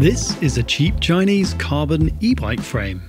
This is a cheap Chinese carbon e-bike frame.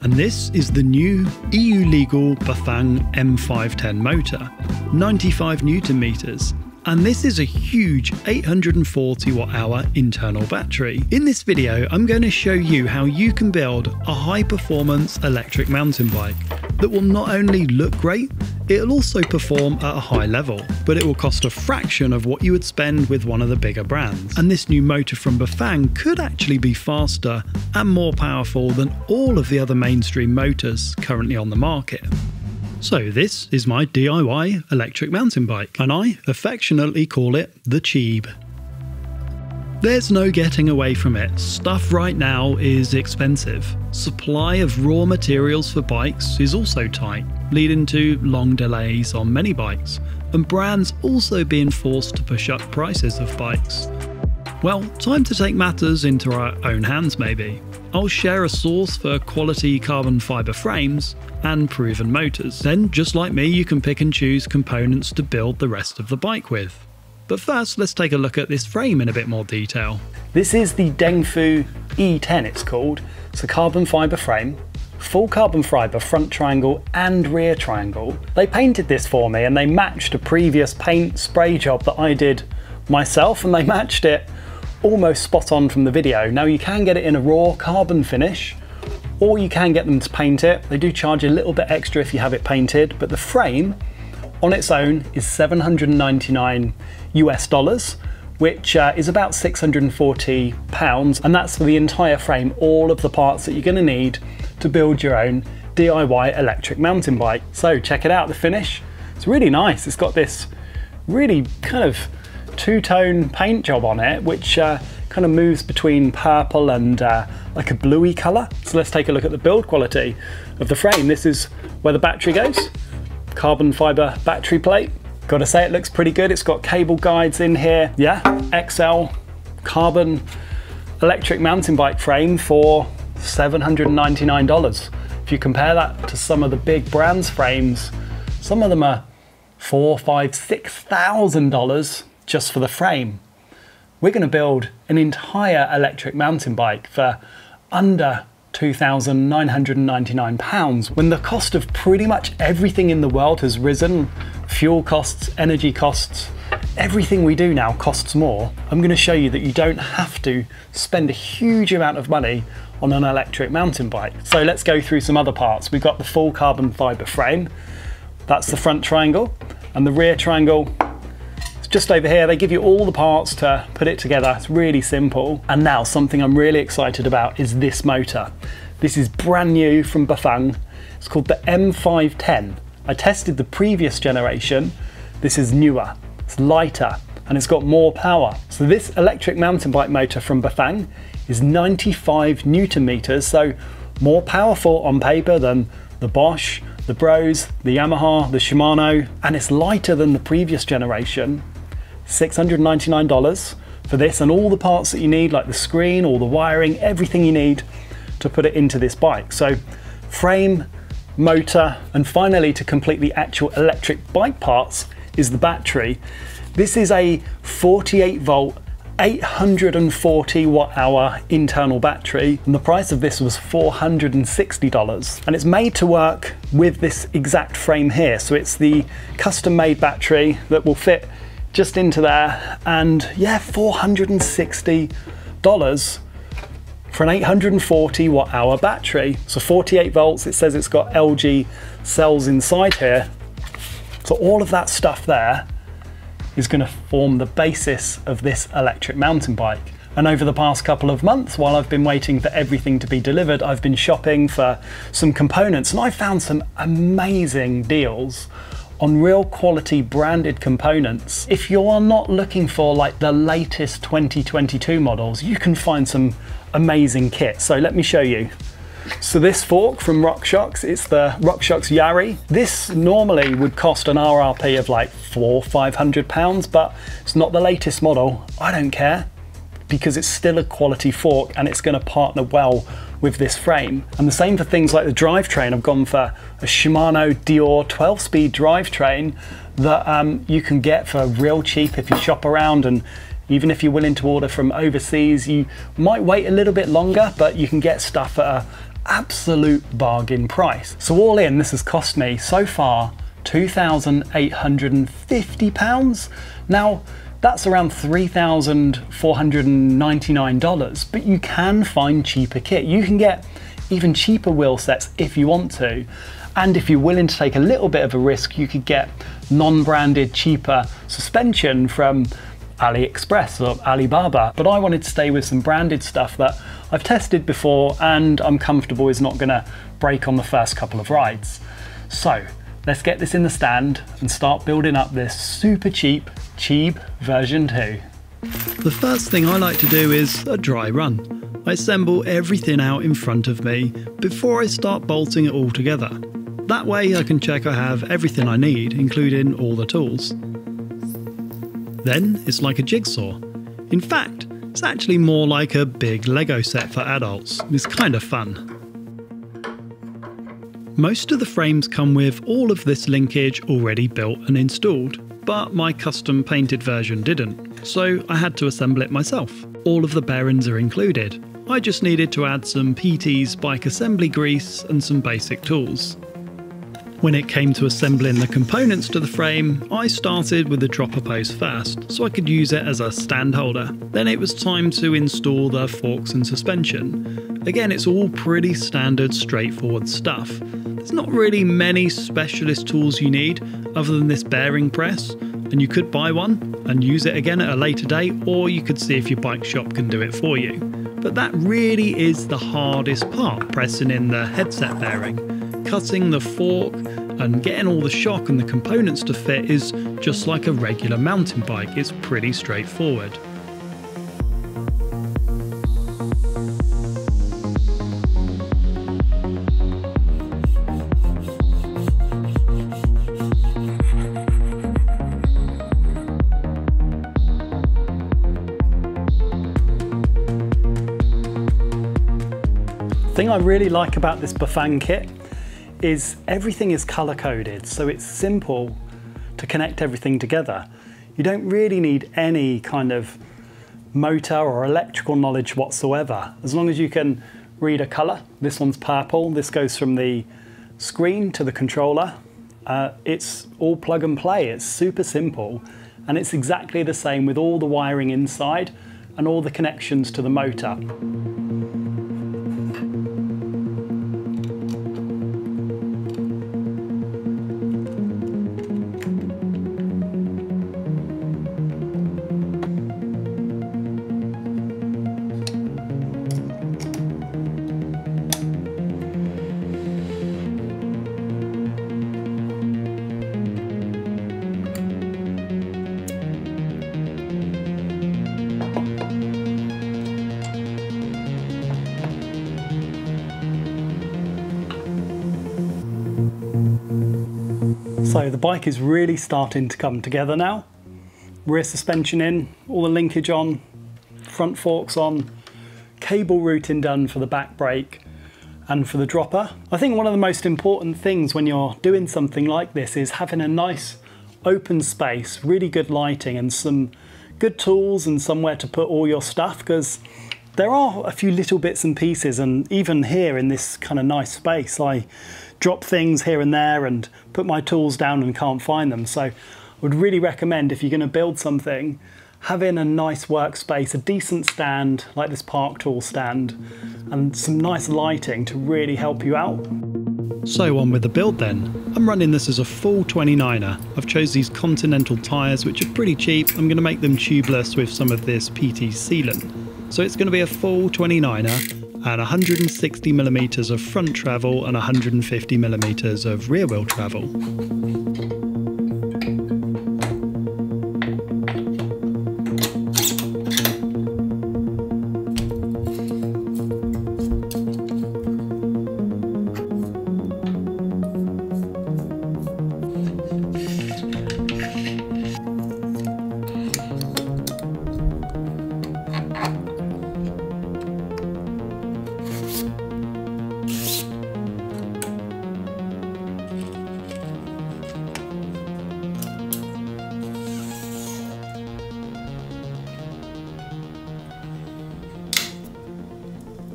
And this is the new EU legal Bafang M510 motor, 95 newton meters, and this is a huge 840 watt hour internal battery. In this video, I'm going to show you how you can build a high performance electric mountain bike that will not only look great, it'll also perform at a high level, but it will cost a fraction of what you would spend with one of the bigger brands. And this new motor from Bafang could actually be faster and more powerful than all of the other mainstream motors currently on the market. So this is my DIY electric mountain bike, and I affectionately call it the Cheeb. There's no getting away from it, stuff right now is expensive. Supply of raw materials for bikes is also tight, leading to long delays on many bikes, and brands also being forced to push up prices of bikes. Well, time to take matters into our own hands maybe. I'll share a source for quality carbon fibre frames and proven motors. Then, just like me, you can pick and choose components to build the rest of the bike with. But first, let's take a look at this frame in a bit more detail. This is the Dengfu E10 it's called. It's a carbon fibre frame, full carbon fibre front triangle and rear triangle. They painted this for me and they matched a previous paint spray job that I did myself and they matched it almost spot on from the video. Now you can get it in a raw carbon finish or you can get them to paint it. They do charge a little bit extra if you have it painted, but the frame on its own is 799 US dollars, which uh, is about 640 pounds, and that's for the entire frame, all of the parts that you're gonna need to build your own DIY electric mountain bike. So check it out, the finish. It's really nice. It's got this really kind of two-tone paint job on it, which uh, kind of moves between purple and uh, like a bluey color. So let's take a look at the build quality of the frame. This is where the battery goes. Carbon fiber battery plate. Gotta say it looks pretty good. It's got cable guides in here. Yeah, XL carbon electric mountain bike frame for $799. If you compare that to some of the big brands frames, some of them are four, five, six thousand dollars just for the frame. We're going to build an entire electric mountain bike for under £2,999 when the cost of pretty much everything in the world has risen. Fuel costs, energy costs, everything we do now costs more. I'm going to show you that you don't have to spend a huge amount of money on an electric mountain bike. So let's go through some other parts. We've got the full carbon fibre frame. That's the front triangle and the rear triangle It's just over here, they give you all the parts to put it together. It's really simple. And now something I'm really excited about is this motor. This is brand new from Bafang. It's called the M510. I tested the previous generation. This is newer, it's lighter, and it's got more power. So this electric mountain bike motor from Bafang is 95 newton meters, so more powerful on paper than the Bosch, the Brose, the Yamaha, the Shimano, and it's lighter than the previous generation. $699 for this and all the parts that you need, like the screen, all the wiring, everything you need to put it into this bike. So frame, motor, and finally to complete the actual electric bike parts is the battery. This is a 48 volt 840 watt hour internal battery and the price of this was $460 and it's made to work with this exact frame here so it's the custom made battery that will fit just into there and yeah, $460 for an 840 watt hour battery. So 48 volts, it says it's got LG cells inside here. So all of that stuff there is gonna form the basis of this electric mountain bike. And over the past couple of months, while I've been waiting for everything to be delivered, I've been shopping for some components and I found some amazing deals on real quality branded components. If you are not looking for like the latest 2022 models, you can find some amazing kit. So let me show you. So this fork from RockShox, it's the RockShox Yari. This normally would cost an RRP of like four, 500 pounds, but it's not the latest model. I don't care because it's still a quality fork and it's gonna partner well with this frame. And the same for things like the drivetrain. I've gone for a Shimano Deore 12-speed drivetrain that um, you can get for real cheap if you shop around and Even if you're willing to order from overseas, you might wait a little bit longer, but you can get stuff at a absolute bargain price. So all in, this has cost me so far £2,850. Now, that's around $3,499, but you can find cheaper kit. You can get even cheaper wheel sets if you want to. And if you're willing to take a little bit of a risk, you could get non-branded, cheaper suspension from AliExpress or Alibaba. But I wanted to stay with some branded stuff that I've tested before and I'm comfortable is not gonna break on the first couple of rides. So let's get this in the stand and start building up this super cheap Cheeb version 2. The first thing I like to do is a dry run. I assemble everything out in front of me before I start bolting it all together. That way I can check I have everything I need, including all the tools. Then it's like a jigsaw. In fact, it's actually more like a big Lego set for adults. It's kind of fun. Most of the frames come with all of this linkage already built and installed, but my custom painted version didn't, so I had to assemble it myself. All of the bearings are included. I just needed to add some Peaty's bike assembly grease and some basic tools. When it came to assembling the components to the frame, I started with the dropper post first, so I could use it as a stand holder. Then it was time to install the forks and suspension. Again, it's all pretty standard, straightforward stuff. There's not really many specialist tools you need other than this bearing press, and you could buy one and use it again at a later date, or you could see if your bike shop can do it for you. But that really is the hardest part, pressing in the headset bearing cutting the fork and getting all the shock and the components to fit is just like a regular mountain bike, it's pretty straightforward. thing I really like about this Bafang kit is everything is color coded, so it's simple to connect everything together. You don't really need any kind of motor or electrical knowledge whatsoever. As long as you can read a color, this one's purple, this goes from the screen to the controller. Uh, it's all plug and play, it's super simple, and it's exactly the same with all the wiring inside and all the connections to the motor. So the bike is really starting to come together now. Rear suspension in, all the linkage on, front forks on, cable routing done for the back brake and for the dropper. I think one of the most important things when you're doing something like this is having a nice open space, really good lighting and some good tools and somewhere to put all your stuff because there are a few little bits and pieces and even here in this kind of nice space I drop things here and there and put my tools down and can't find them. So I would really recommend if you're going to build something, having a nice workspace, a decent stand like this Park Tool stand, and some nice lighting to really help you out. So on with the build then. I'm running this as a full 29er. I've chose these Continental tyres which are pretty cheap. I'm going to make them tubeless with some of this PT sealant. So it's going to be a full 29er and 160 millimeters of front travel and 150 millimeters of rear wheel travel.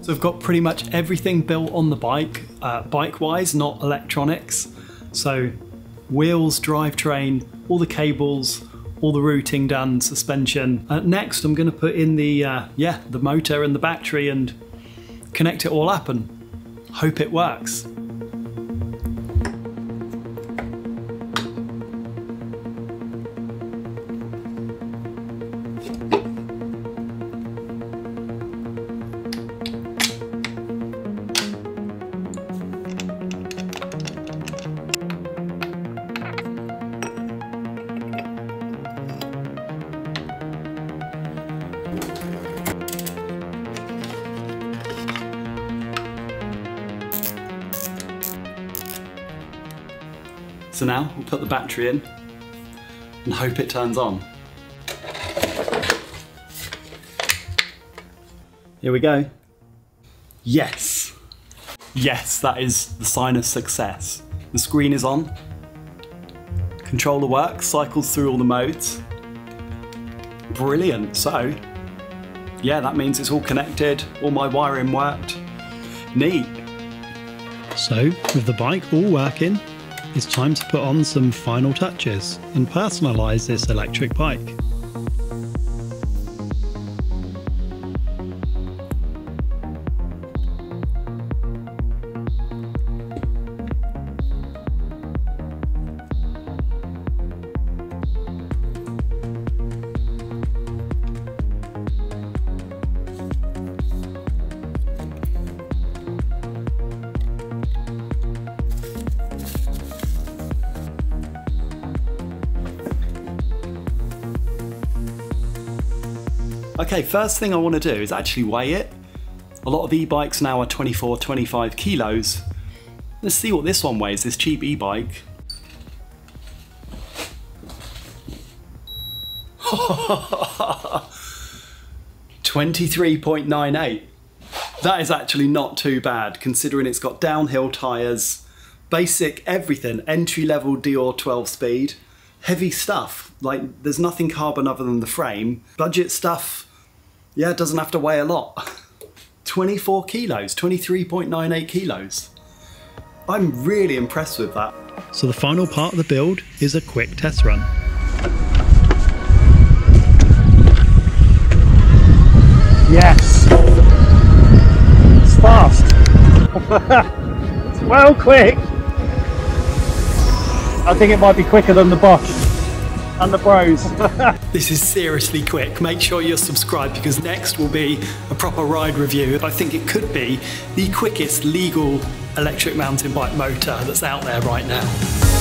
So I've got pretty much everything built on the bike, uh, bike-wise, not electronics. So wheels, drivetrain, all the cables, all the routing done, suspension. Uh, next, I'm going to put in the uh, yeah the motor and the battery and connect it all up and hope it works. So now we'll put the battery in and hope it turns on. Here we go. Yes. Yes, that is the sign of success. The screen is on. Controller works, cycles through all the modes. Brilliant. So, yeah, that means it's all connected, all my wiring worked. Neat. So, with the bike all working, it's time to put on some final touches and personalise this electric bike. Okay, first thing I want to do is actually weigh it. A lot of e-bikes now are 24, 25 kilos. Let's see what this one weighs, this cheap e-bike. Twenty-three point nine eight. That is actually not too bad, considering it's got downhill tyres, basic everything, entry level Deore 12 speed, heavy stuff. Like there's nothing carbon other than the frame. Budget stuff, yeah, it doesn't have to weigh a lot. 24 kilos, 23.98 kilos. I'm really impressed with that. So the final part of the build is a quick test run. Yes. It's fast. it's well quick. I think it might be quicker than the Bosch and the Brose. this is seriously quick. Make sure you're subscribed because next will be a proper ride review. I think it could be the quickest legal electric mountain bike motor that's out there right now.